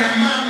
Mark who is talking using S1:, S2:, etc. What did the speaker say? S1: Yeah.